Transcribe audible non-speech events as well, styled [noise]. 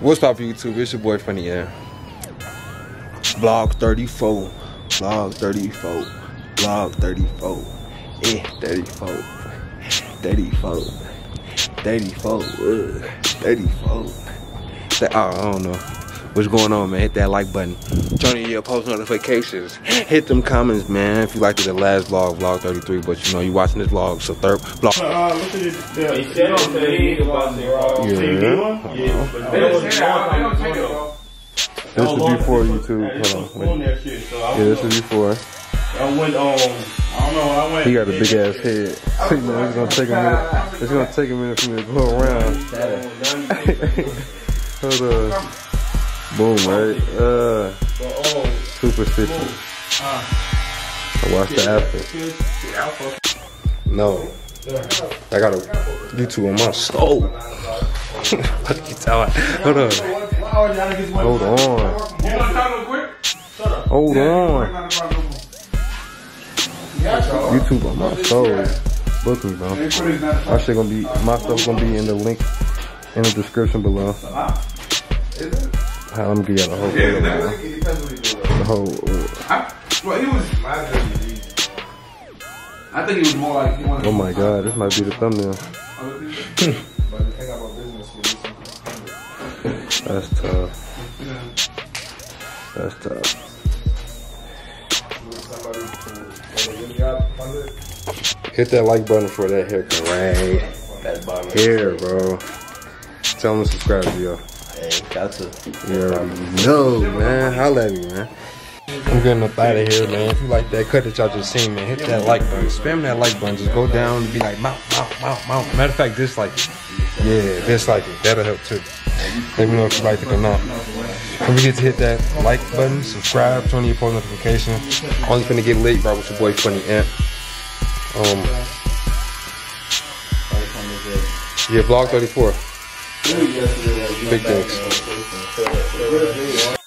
What's up, YouTube? It's your boy Funny Ant. Vlog 34. Vlog 34. Vlog 34. Eh, 34. 34. 34. Ugh. 34. Say, oh, I don't know. What's going on, man? Hit that like button. Turn on your post notifications. Hit them comments, man. If you liked the last vlog, vlog 33, but you know you watching this vlog, so third vlog. Uh, look at this. The, he said on the he about the Yeah. Yeah, but that was long time ago. This is before YouTube. Hold on. Wait. that shit, so I Yeah, this is before. I went on. I don't know. I went. He got a big ass head. [laughs] See, man, it's gonna take a minute. It's gonna take a minute for me to go around. [laughs] Hold on. Boom, right? Uh, super stitches. I watched the after. No. I got a YouTube on my soul. [laughs] what you talking? Hold on. Hold on. Hold on. YouTube on my soul. Book me, bro. My shit gonna be, my stuff gonna be in the link in the description below. How I'm gonna y'all the whole thing, man. The whole. Uh, Well, he was. I think he was more like. He oh my god, this might be the thumbnail. [laughs] That's tough. That's tough. Hit that like button for that haircut right here, bro. Tell them to subscribe to you. Hey, got to. You already know, man. Holla at me, man. I'm getting up out of here, man. If you like that cut that y'all just seen, man, hit that like button. Spam that like button. Just go down and be like, mount, mount, mount, mount. Matter of fact, dislike it. Yeah, dislike it. That'll help too. Let me know if you like it or not. Don't forget to hit that like button, subscribe, turn on your post notification. Only finna get lit, bro, with your boy Funny Ant. Um, yeah, vlog 34. Big things.